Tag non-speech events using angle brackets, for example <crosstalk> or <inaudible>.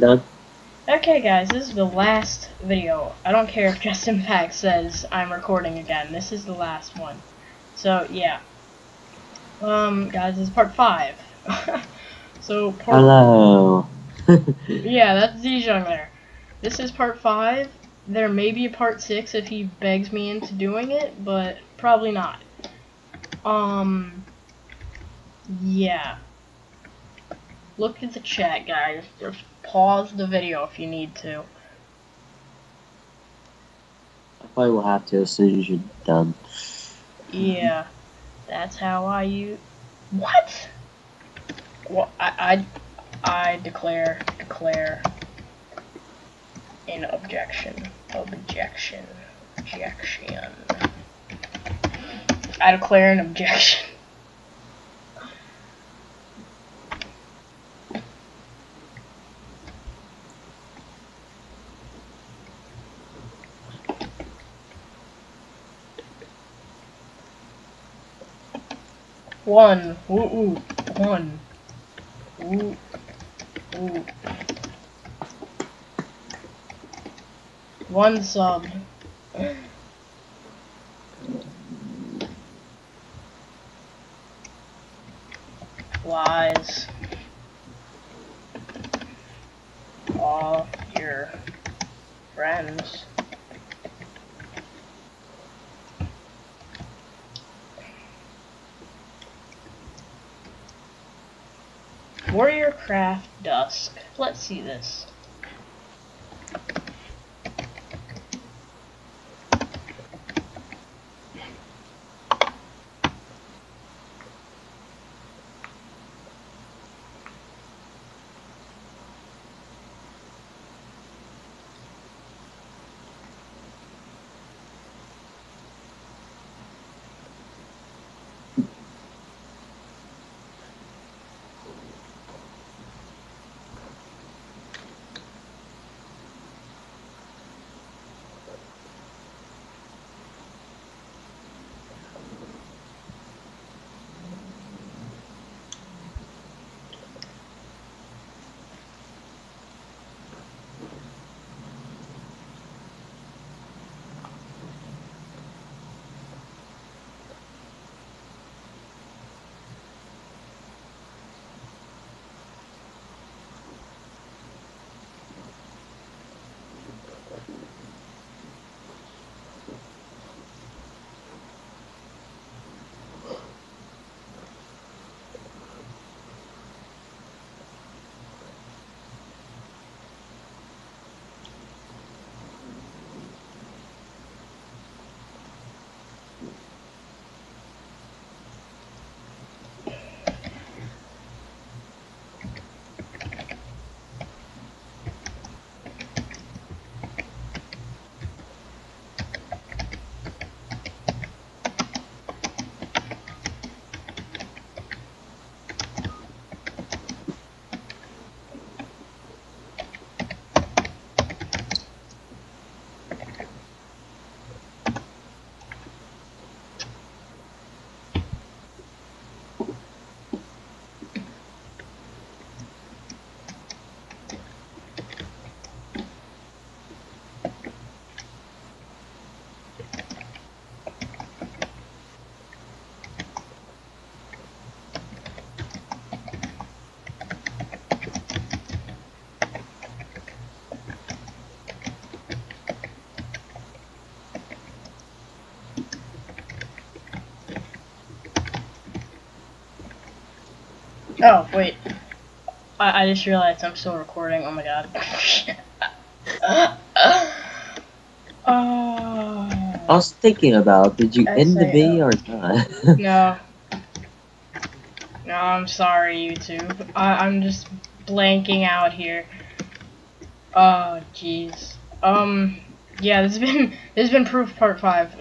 Done. Okay, guys, this is the last video. I don't care if <laughs> Justin Pack says I'm recording again. This is the last one. So, yeah. Um, guys, this is part 5. <laughs> so, part... Hello. <laughs> Yeah, that's Zhejiang there. This is part 5. There may be a part 6 if he begs me into doing it, but probably not. Um, yeah. Look at the chat, guys. Just pause the video if you need to. I probably will have to as soon as you're done. Yeah, that's how I use. What? Well, I, I, I declare, declare an objection. Objection. Objection. I declare an objection. One. Ooh, ooh. One. Ooh. Ooh. One sub. Lies. All your friends. Warrior Craft Dusk. Let's see this. Oh, <laughs> wait. I, I just realized I'm still recording. Oh my god. oh. <laughs> I was thinking about, did you end the video or not? <laughs> No. No, I'm sorry, YouTube. I, I'm just blanking out here. Oh, jeez. Um, yeah, this has been this has been proof part five.